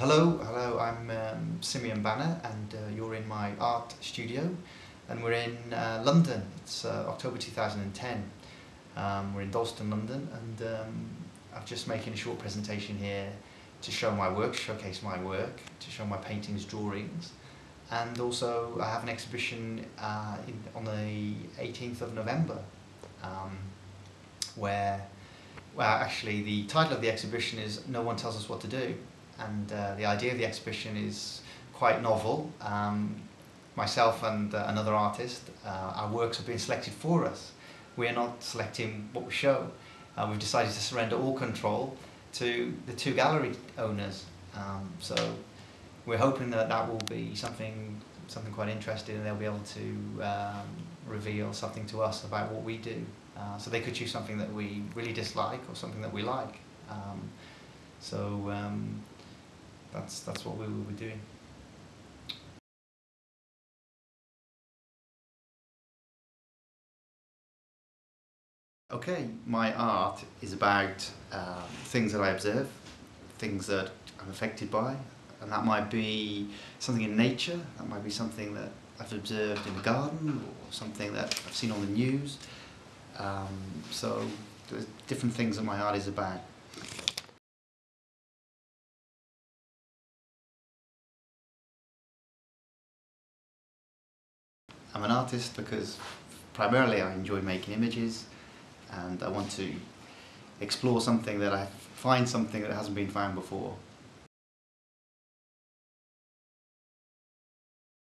Hello, hello, I'm um, Simeon Banner and uh, you're in my art studio and we're in uh, London. It's uh, October 2010. Um, we're in Dalston, London and um, I'm just making a short presentation here to show my work, showcase my work, to show my paintings, drawings and also I have an exhibition uh, in, on the 18th of November um, where, well actually the title of the exhibition is No One Tells Us What to Do and uh, the idea of the exhibition is quite novel. Um, myself and uh, another artist, uh, our works have been selected for us. We are not selecting what we show. Uh, we've decided to surrender all control to the two gallery owners. Um, so we're hoping that that will be something something quite interesting and they'll be able to um, reveal something to us about what we do. Uh, so they could choose something that we really dislike or something that we like. Um, so um, that's that's what we will be doing. Okay, my art is about um, things that I observe, things that I'm affected by, and that might be something in nature, that might be something that I've observed in the garden, or something that I've seen on the news. Um, so there's different things that my art is about. I'm an artist because primarily I enjoy making images and I want to explore something that I find something that hasn't been found before.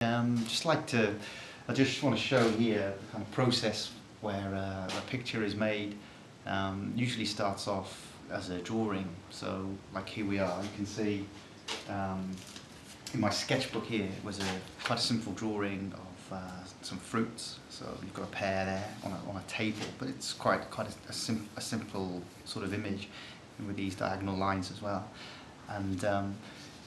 Um, just like to, I just want to show here the kind of process where uh, a picture is made. Um, usually starts off as a drawing, so like here we are, you can see um, in my sketchbook here was a quite a simple drawing of uh, some fruits. So you've got a pear there on a, on a table, but it's quite quite a, a, sim a simple sort of image with these diagonal lines as well. And um,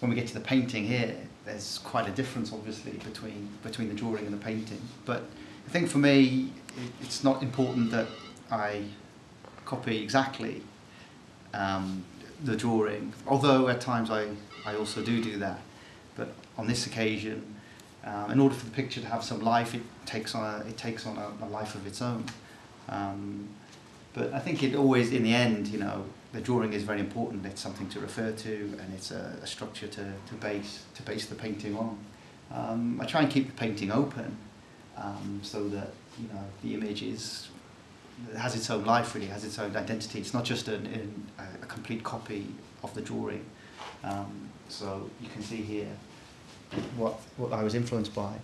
when we get to the painting here, there's quite a difference obviously between between the drawing and the painting. But I think for me, it, it's not important that I copy exactly um, the drawing, although at times I, I also do do that. But on this occasion, um, in order for the picture to have some life, it takes on a, it takes on a, a life of its own. Um, but I think it always, in the end, you know, the drawing is very important. It's something to refer to, and it's a, a structure to, to base to base the painting on. Um, I try and keep the painting open, um, so that you know the image is it has its own life, really has its own identity. It's not just an, an, a complete copy of the drawing. Um, so you can see here what, what I was influenced by.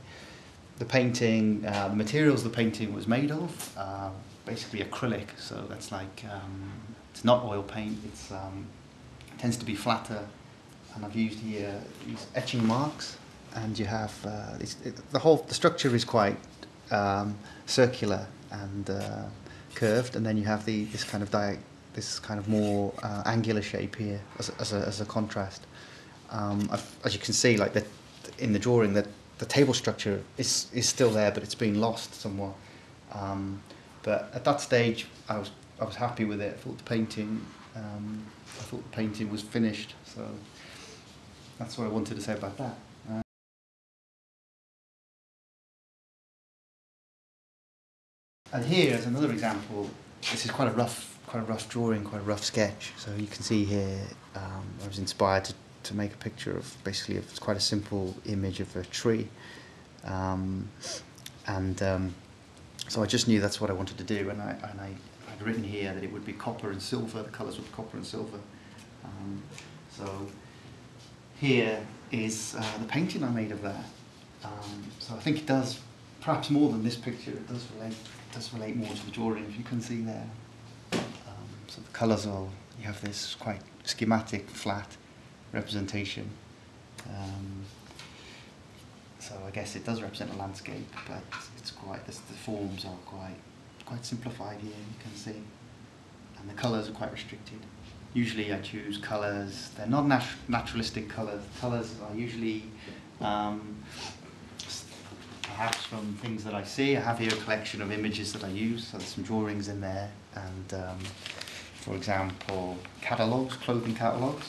The painting, uh, the materials the painting was made of, uh, basically acrylic, so that's like, um, it's not oil paint, it's, um, it tends to be flatter, and I've used here these etching marks, and you have, uh, it, the whole, the structure is quite um, circular and uh, curved, and then you have the, this kind of di this kind of more uh, angular shape here as a, as a, as a contrast. Um, as you can see, like the in the drawing that the table structure is, is still there, but it's been lost somewhat. Um, but at that stage, I was, I was happy with it. I thought the painting, um, I thought the painting was finished. So that's what I wanted to say about that. Uh, and here is another example. This is quite a rough, quite a rough drawing, quite a rough sketch. So you can see here, um, I was inspired to to make a picture of basically it's quite a simple image of a tree. Um, and um, so I just knew that's what I wanted to do and I, and I had written here that it would be copper and silver the colours would be copper and silver. Um, so here is uh, the painting I made of that. Um, so I think it does perhaps more than this picture it does relate it does relate more to the drawing if you can see there. Um, so the colours are you have this quite schematic flat representation. Um, so I guess it does represent a landscape, but it's quite the, the forms are quite quite simplified here. You can see, and the colours are quite restricted. Usually, I choose colours. They're not nat naturalistic colours. Colours are usually um, perhaps from things that I see. I have here a collection of images that I use. So there's some drawings in there, and um, for example, catalogues, clothing catalogues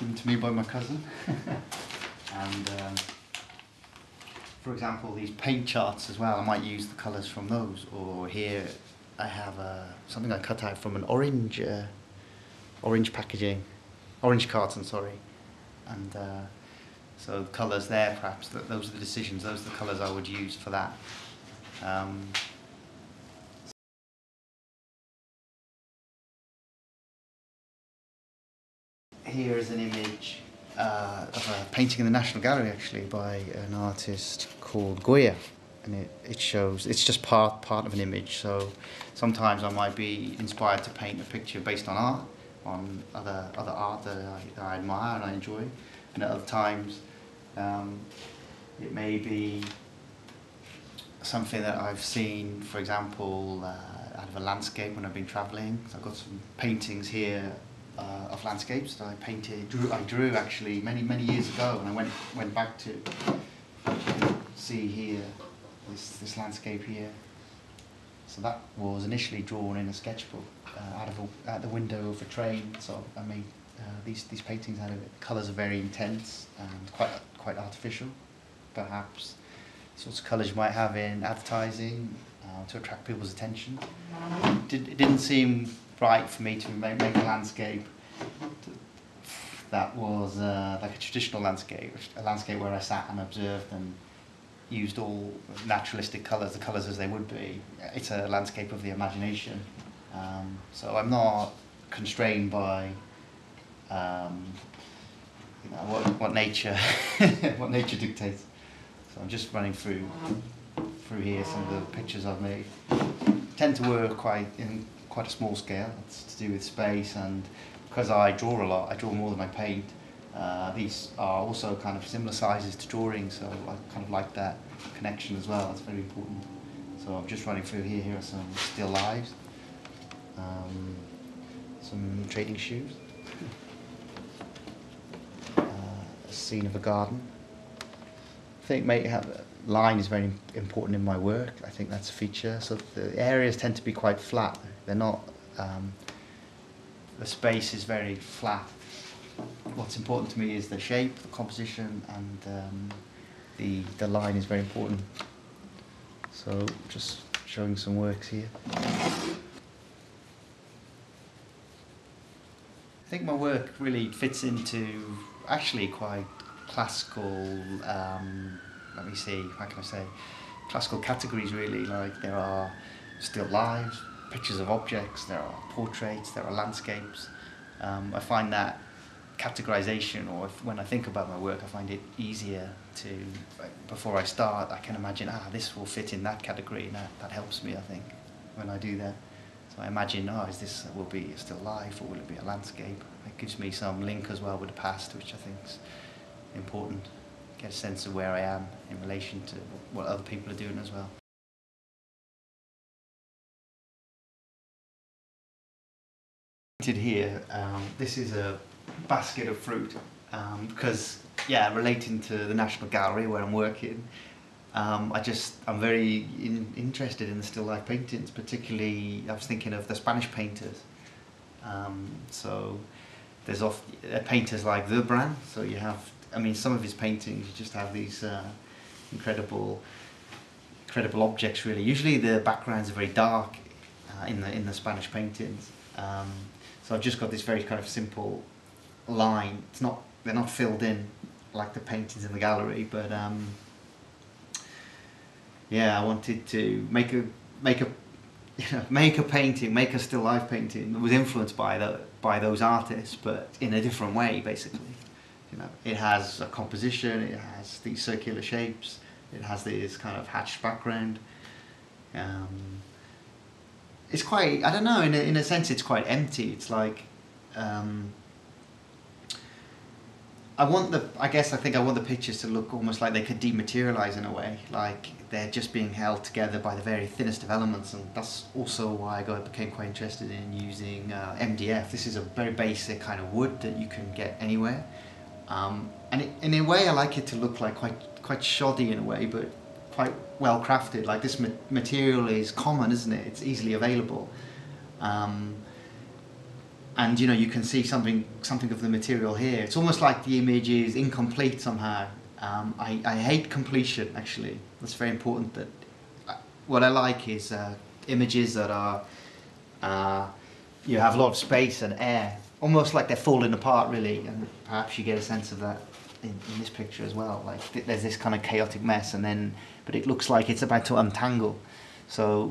given to me by my cousin. and um, for example, these paint charts as well, I might use the colours from those. Or here I have uh, something I cut out from an orange, uh, orange packaging, orange carton, sorry. And uh, so the colours there, perhaps, th- those are the decisions, those are the colours I would use for that. Um, here is an image uh, of a painting in the National Gallery actually by an artist called Goya. And it, it shows, it's just part, part of an image. So sometimes I might be inspired to paint a picture based on art, on other, other art that I, that I admire and I enjoy. And at other times um, it may be something that I've seen, for example, uh, out of a landscape when I've been travelling. So I've got some paintings here uh, of landscapes that I painted, drew, I drew actually many, many years ago, and I went, went back to see here, this, this landscape here. So that was initially drawn in a sketchbook uh, out of a, out the window of a train. So I made uh, these, these paintings out of it. The colours are very intense and quite, quite artificial, perhaps. Sorts of colours you might have in advertising uh, to attract people's attention. It, did, it didn't seem right for me to make, make a landscape that was uh, like a traditional landscape, a landscape where I sat and observed and used all naturalistic colours, the colours as they would be. It's a landscape of the imagination. Um, so I'm not constrained by um, you know, what, what nature what nature dictates. So I'm just running through through here some of the pictures I've made. tend to work quite in quite a small scale. It's to do with space and because I draw a lot, I draw more than I paint. Uh, these are also kind of similar sizes to drawing, so I kind of like that connection as well. That's very important. So I'm just running through here. Here are some still lives, um, some trading shoes, uh, a scene of a garden. I think may have line is very important in my work. I think that's a feature. So the areas tend to be quite flat. They're not. Um, the space is very flat. What's important to me is the shape, the composition, and um, the the line is very important. So just showing some works here. I think my work really fits into actually quite classical. Um, let me see, how can I say? Classical categories really. Like there are still lives, pictures of objects, there are portraits, there are landscapes. Um, I find that categorization, or if, when I think about my work, I find it easier to, like, before I start, I can imagine, ah, this will fit in that category, and that, that helps me, I think, when I do that. So I imagine, oh, is this, will be still life, or will it be a landscape? It gives me some link as well with the past, which I think is important. Get a sense of where I am in relation to what other people are doing as well. here, um, this is a basket of fruit um, because, yeah, relating to the National Gallery where I'm working, um, I just I'm very in, interested in the still life paintings. Particularly, I was thinking of the Spanish painters. Um, so there's off uh, painters like Rembrandt. So you have, I mean, some of his paintings you just have these uh, incredible, incredible objects. Really, usually the backgrounds are very dark uh, in the in the Spanish paintings. Um, so I've just got this very kind of simple line. It's not they're not filled in like the paintings in the gallery, but um, yeah, I wanted to make a make a you know, make a painting, make a still life painting that was influenced by the by those artists, but in a different way, basically. You know, it has a composition, it has these circular shapes, it has this kind of hatched background. Um, it's quite I don't know in a, in a sense it's quite empty. It's like um, I want the I guess I think I want the pictures to look almost like they could dematerialize in a way, like they're just being held together by the very thinnest of elements, and that's also why I became quite interested in using uh, MDF. This is a very basic kind of wood that you can get anywhere, um, and it, in a way I like it to look like quite quite shoddy in a way, but quite well crafted. Like this material is common, isn't it? It's easily available. Um, and you know you can see something something of the material here. It's almost like the image is incomplete somehow. Um, I, I hate completion actually. That's very important. That uh, what I like is uh, images that are uh, you have a lot of space and air, almost like they're falling apart really, and perhaps you get a sense of that in, in this picture as well. Like th- there's this kind of chaotic mess, and then but it looks like it's about to untangle. So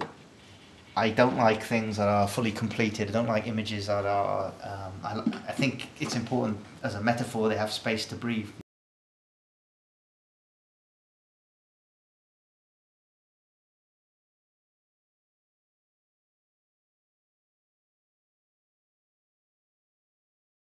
I don't like things that are fully completed. I don't like images that are. Um, I, I think it's important as a metaphor they have space to breathe.